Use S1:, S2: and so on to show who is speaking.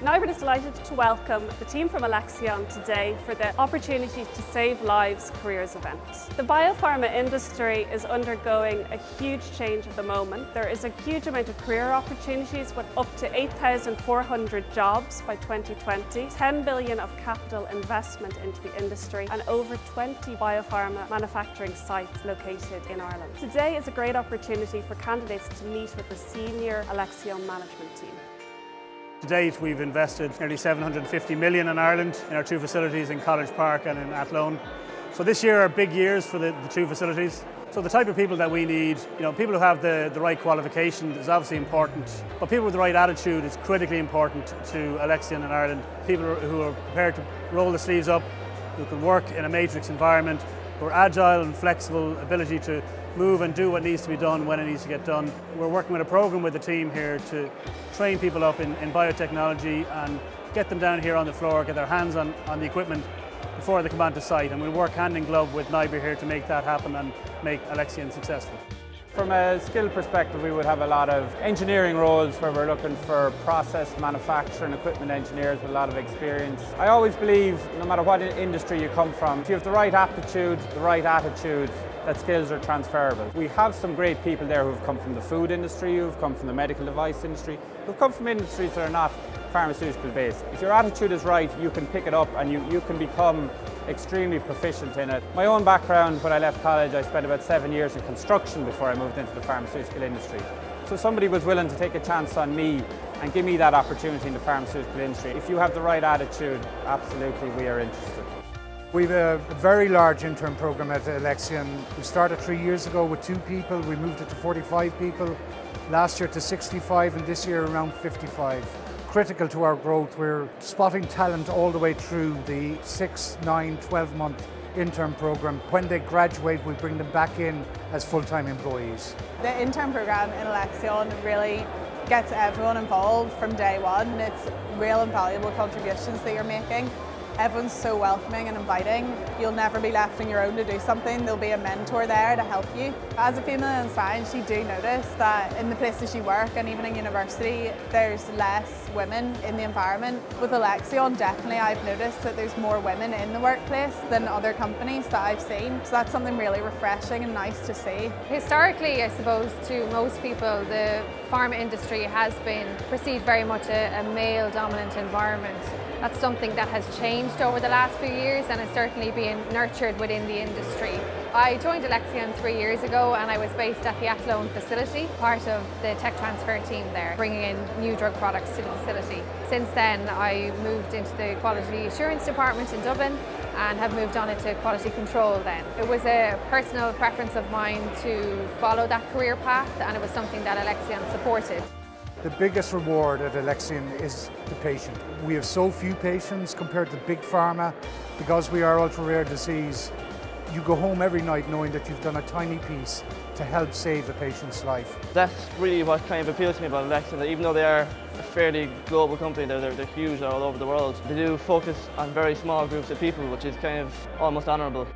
S1: NIBRT is delighted to welcome the team from Alexion today for the Opportunity to Save Lives Careers event. The biopharma industry is undergoing a huge change at the moment. There is a huge amount of career opportunities with up to 8,400 jobs by 2020, 10 billion of capital investment into the industry and over 20 biopharma manufacturing sites located in Ireland. Today is a great opportunity for candidates to meet with the senior Alexion management team.
S2: To date, we've invested nearly 750 million in Ireland in our two facilities in College Park and in Athlone. So this year are big years for the, the two facilities. So the type of people that we need, you know, people who have the, the right qualification is obviously important, but people with the right attitude is critically important to Alexion in Ireland. People who are prepared to roll the sleeves up, who can work in a matrix environment, who are agile and flexible, ability to move and do what needs to be done when it needs to get done. We're working with a program with the team here to train people up in, in biotechnology and get them down here on the floor, get their hands on, on the equipment before they come onto site. And we'll work hand in glove with NIBRT here to make that happen and make Alexion successful.
S3: From a skill perspective, we would have a lot of engineering roles where we're looking for process manufacturing equipment engineers with a lot of experience. I always believe, no matter what industry you come from, if you have the right aptitude, the right attitude, that skills are transferable. We have some great people there who've come from the food industry, who've come from the medical device industry, who've come from industries that are not pharmaceutical based. If your attitude is right, you can pick it up and you, you can become extremely proficient in it. My own background, when I left college, I spent about seven years in construction before I moved into the pharmaceutical industry. So somebody was willing to take a chance on me and give me that opportunity in the pharmaceutical industry. If you have the right attitude, absolutely we are interested.
S4: We've a very large intern program at Alexion. We started three years ago with two people. We moved it to 45 people. Last year to 65 and this year around 55. Critical to our growth, we're spotting talent all the way through the 6, 9, 12 month intern program. When they graduate, we bring them back in as full-time employees.
S5: The intern program in Alexion really gets everyone involved from day one. It's real and valuable contributions that you're making. Everyone's so welcoming and inviting. You'll never be left on your own to do something. There'll be a mentor there to help you. As a female in science, you do notice that in the places you work and even in university, there's less women in the environment. With Alexion, definitely I've noticed that there's more women in the workplace than other companies that I've seen. So that's something really refreshing and nice to see.
S6: Historically, I suppose to most people, the pharma industry has been perceived very much a, a male-dominant environment. That's something that has changed over the last few years and is certainly being nurtured within the industry. I joined Alexion three years ago and I was based at the Athlone facility, part of the tech transfer team there, bringing in new drug products to the facility. Since then I moved into the quality assurance department in Dublin and have moved on into quality control then. It was a personal preference of mine to follow that career path and it was something that Alexion supported.
S4: The biggest reward at Alexion is the patient. We have so few patients compared to big pharma. Because we are ultra rare disease, you go home every night knowing that you've done a tiny piece to help save a patient's life.
S7: That's really what kind of appeals to me about Alexion, that even though they are a fairly global company, they're, they're, they're huge all over the world, they do focus on very small groups of people, which is kind of almost honourable.